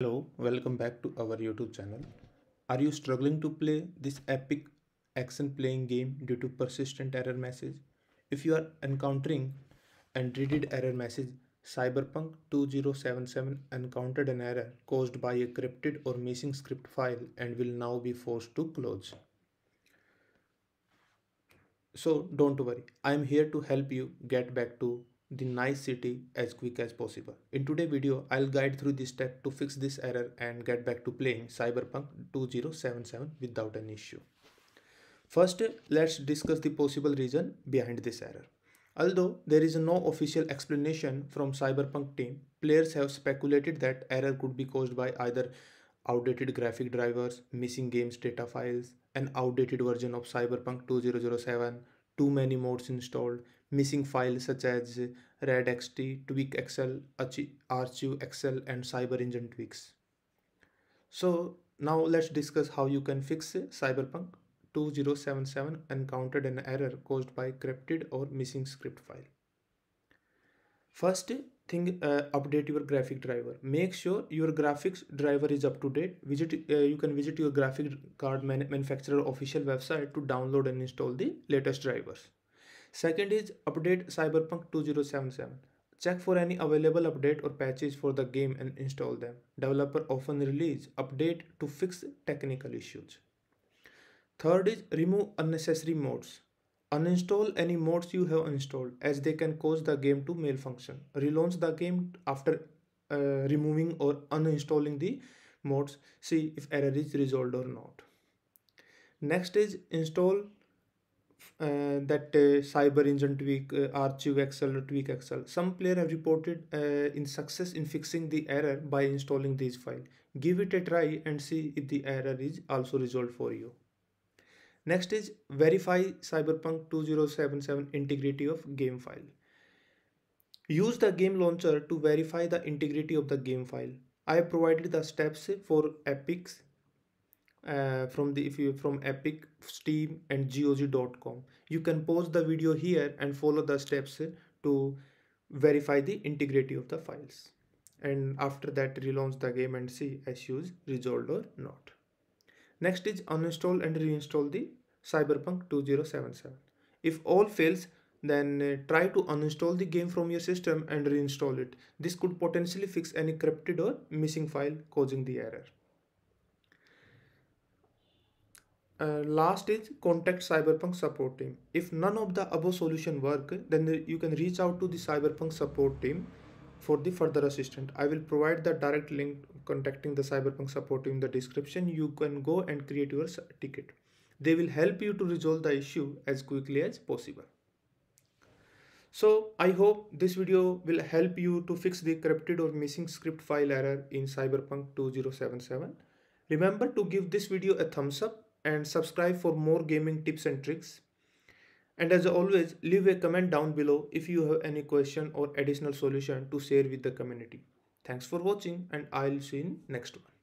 Hello, welcome back to our YouTube channel. Are you struggling to play this epic action playing game due to persistent error message? If you are encountering dreaded error message, Cyberpunk 2077 encountered an error caused by a corrupted or missing script file and will now be forced to close. So don't worry, I am here to help you get back to the Night City as quick as possible. In today's video, I'll guide through this step to fix this error and get back to playing Cyberpunk 2077 without an issue. First, let's discuss the possible reason behind this error. Although there is no official explanation from Cyberpunk team, players have speculated that error could be caused by either outdated graphic drivers, missing games data files, an outdated version of Cyberpunk 2007, too many mods installed, missing files such as RadXT, TweakXL, Excel and CyberEngine tweaks. So now let's discuss how you can fix Cyberpunk 2077 encountered an error caused by corrupted or missing script file. First thing, uh, update your graphic driver. Make sure your graphics driver is up to date. Visit, uh, you can visit your graphic card man manufacturer official website to download and install the latest drivers. Second is update Cyberpunk 2077. Check for any available update or patches for the game and install them. Developer often release update to fix technical issues. Third is remove unnecessary mods. Uninstall any mods you have installed as they can cause the game to malfunction. Relaunch the game after uh, removing or uninstalling the mods. See if error is resolved or not. Next is install uh, that uh, CyberEngine tweak, uh, Excel or Excel. Some player have reported uh, in success in fixing the error by installing these file. Give it a try and see if the error is also resolved for you. Next is verify Cyberpunk 2077 integrity of game file. Use the game launcher to verify the integrity of the game file. I have provided the steps for Epics uh, from the if you from Epic, Steam, and GOG.com. You can pause the video here and follow the steps to verify the integrity of the files. And after that, relaunch the game and see issues resolved or not. Next is uninstall and reinstall the Cyberpunk 2077. If all fails, then uh, try to uninstall the game from your system and reinstall it. This could potentially fix any corrupted or missing file causing the error. Uh, last is contact cyberpunk support team. If none of the above solution work then you can reach out to the cyberpunk support team for the further assistance. I will provide the direct link contacting the cyberpunk support team in the description. You can go and create your ticket. They will help you to resolve the issue as quickly as possible. So i hope this video will help you to fix the corrupted or missing script file error in cyberpunk 2077 remember to give this video a thumbs up and subscribe for more gaming tips and tricks. And as always, leave a comment down below if you have any question or additional solution to share with the community. Thanks for watching and I'll see you in next one.